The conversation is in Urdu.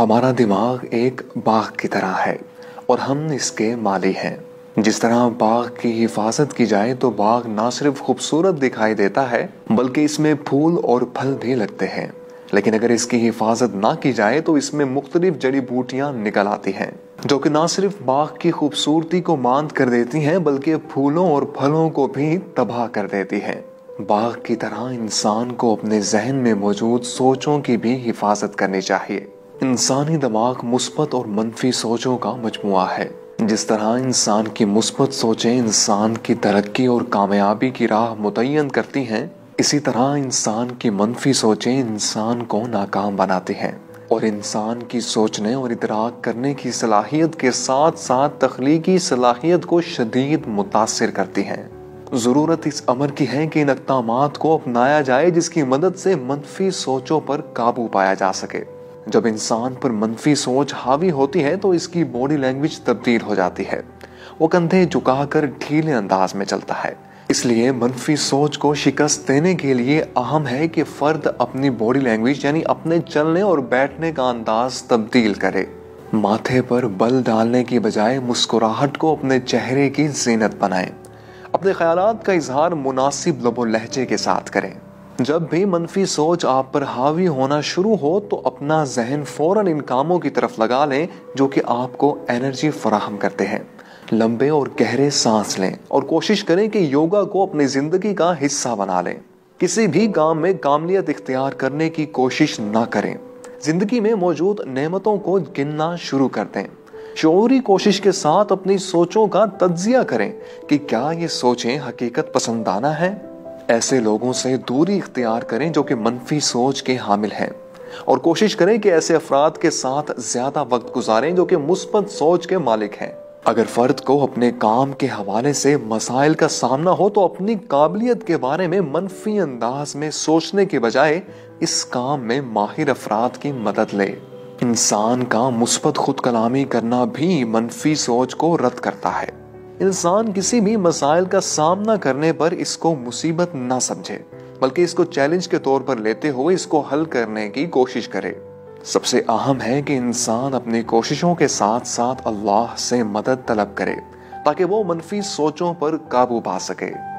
ہمارا دماغ ایک باغ کی طرح ہے اور ہم اس کے مالی ہیں۔ جس طرح باغ کی حفاظت کی جائے تو باغ نہ صرف خوبصورت دکھائی دیتا ہے، بلکہ اس میں پھول اور پھل بھی لگتے ہیں۔ لیکن اگر اس کی حفاظت نہ کی جائے تو اس میں مختلف جڑی بوٹیاں نکل آتی ہیں، جو کہ نہ صرف باغ کی خوبصورتی کو ماند کر دیتی ہیں، بلکہ پھولوں اور پھلوں کو بھی تباہ کر دیتی ہیں۔ باغ کی طرح انسان کو اپنے ذہن میں موجود سوچوں کی بھی حفاظت کرنی چاہیے۔ انسانی دماغ مثبت اور منفی سوچوں کا مجموعہ ہے۔ جس طرح انسان کی مثبت سوچیں انسان کی ترقی اور کامیابی کی راہ متعین کرتی ہیں، اسی طرح انسان کی منفی سوچیں انسان کو ناکام بناتی ہیں۔ اور انسان کی سوچنے اور ادراک کرنے کی صلاحیت کے ساتھ ساتھ تخلیقی صلاحیت کو شدید متاثر کرتی ہیں۔ ضرورت اس امر کی ہے کہ ان اقدامات کو اپنایا جائے جس کی مدد سے منفی سوچوں پر قابو پایا جا سکے۔ جب انسان پر منفی سوچ حاوی ہوتی ہے تو اس کی باڈی لینگویج تبدیل ہو جاتی ہے۔ وہ کندھے جھکا کر ڈھیلے انداز میں چلتا ہے۔ اس لیے منفی سوچ کو شکست دینے کے لیے اہم ہے کہ فرد اپنی باڈی لینگویج یعنی اپنے چلنے اور بیٹھنے کا انداز تبدیل کرے۔ ماتھے پر بل ڈالنے کی بجائے مسکراہٹ کو اپنے چہرے کی زینت بنائیں۔ اپنے خیالات کا اظہار مناسب لب و لہجے کے ساتھ کریں۔ جب بھی منفی سوچ آپ پر حاوی ہونا شروع ہو تو اپنا ذہن فوراً ان کاموں کی طرف لگا لیں جو کہ آپ کو انرجی فراہم کرتے ہیں۔ لمبے اور گہرے سانس لیں اور کوشش کریں کہ یوگا کو اپنی زندگی کا حصہ بنا لیں۔ کسی بھی کام میں کاملیت اختیار کرنے کی کوشش نہ کریں۔ زندگی میں موجود نعمتوں کو گننا شروع کر دیں۔ شعوری کوشش کے ساتھ اپنی سوچوں کا تجزیہ کریں کہ کیا یہ سوچیں حقیقت پسندانہ ہیں؟ ایسے لوگوں سے دوری اختیار کریں جو کہ منفی سوچ کے حامل ہیں۔ اور کوشش کریں کہ ایسے افراد کے ساتھ زیادہ وقت گزاریں جو کہ مثبت سوچ کے مالک ہیں۔ اگر فرد کو اپنے کام کے حوالے سے مسائل کا سامنا ہو تو اپنی قابلیت کے بارے میں منفی انداز میں سوچنے کے بجائے اس کام میں ماہر افراد کی مدد لے۔ انسان کا مثبت خود کلامی کرنا بھی منفی سوچ کو رد کرتا ہے۔ انسان کسی بھی مسائل کا سامنا کرنے پر اس کو مصیبت نہ سمجھے، بلکہ اس کو چیلنج کے طور پر لیتے ہوئے اس کو حل کرنے کی کوشش کرے۔ سب سے اہم ہے کہ انسان اپنی کوششوں کے ساتھ ساتھ اللہ سے مدد طلب کرے، تاکہ وہ منفی سوچوں پر قابو پا سکے۔